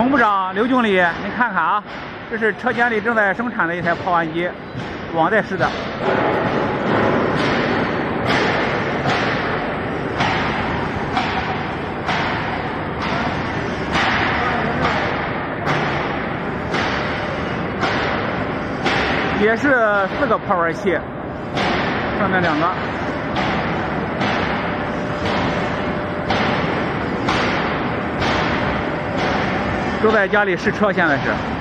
董部长刘经理，您看看啊，这是车间里正在生产的一台抛完机，网带式的。也是四个抛丸器，上面两个。都在家里试车，现在是。